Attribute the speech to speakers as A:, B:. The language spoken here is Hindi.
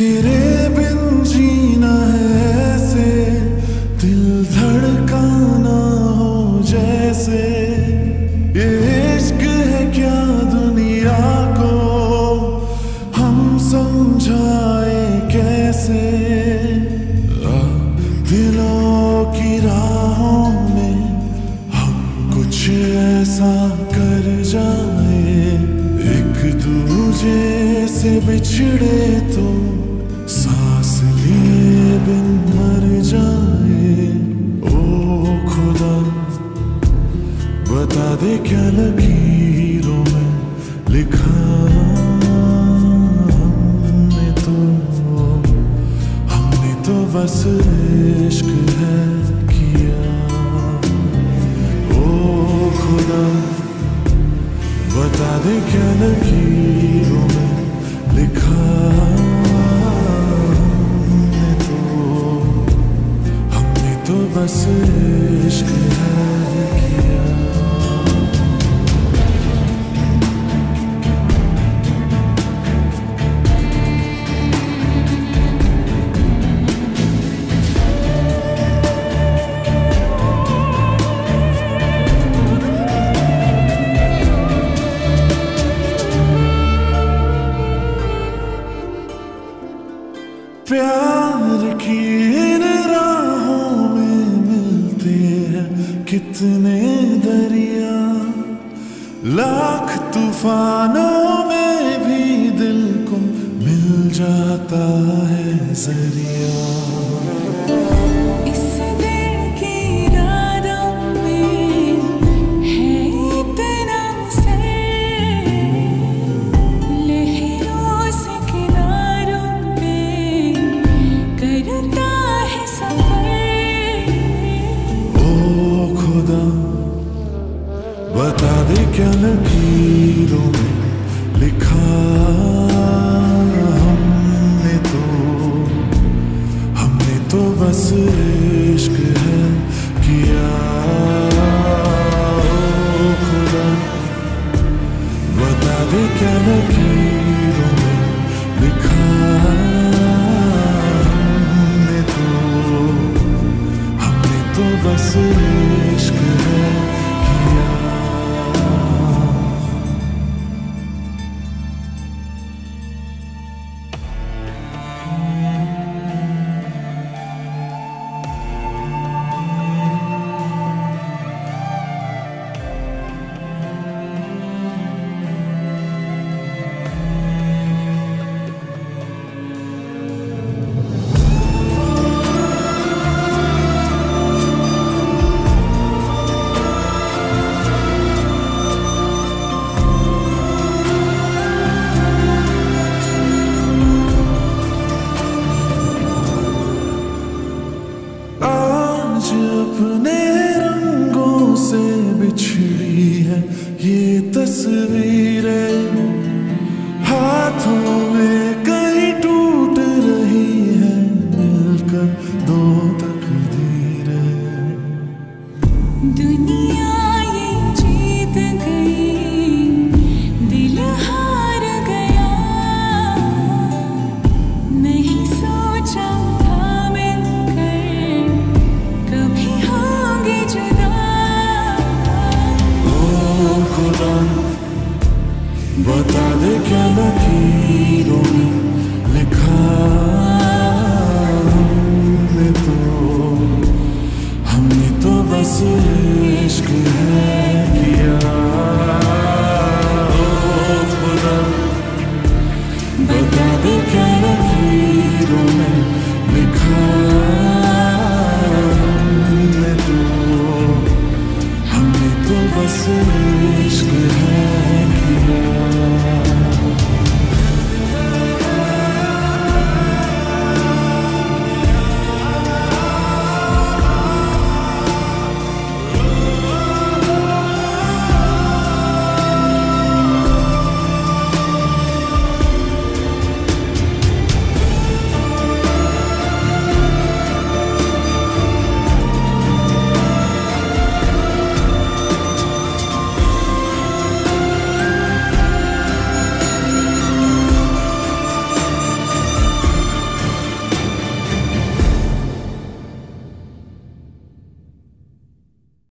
A: तेरे बिन जीना है ऐसे, दिल धड़काना हो जैसे। इश्क है क्या दुनिया को? हम समझाए कैसे? दिलों की राहों में हम कुछ ऐसा कर जाए। एक दूजे से बिछड़े तो मर जाए ओ खुदा बता दे क्या लकीरों लिखा हमने तो हमने तो बस इश्क है हमने कितने दरिया लाख तूफानों में भी दिल को मिल जाता है ज़रिया। लकीरों में लिखा हमने तो। हमने तो बस इश्क है किया। खुदा बता दे क्या लकीरों में लिखा हमने तो। हमने तो बस खुदा बता दे क्या लकीरों में लिखा